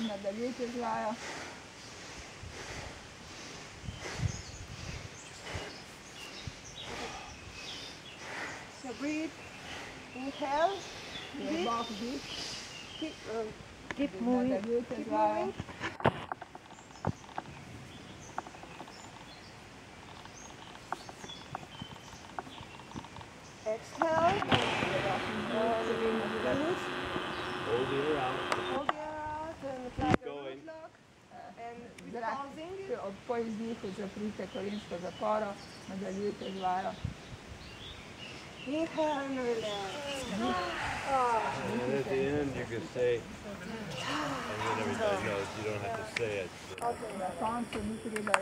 Nadaljujte z vajo. So breathe. Inhale. Globok dih. Keep, um, Keep moving. Keep moving. Exhale. And release. Hold it around. Hold the air out and apply the going. root. And with pausing. Ob po izdihu zaprite kolinsko zaporo, nadaljujte z vajo. Inhale and relax. And at the end, you can say, and then everybody knows you don't have to say it. Na koncu ni treba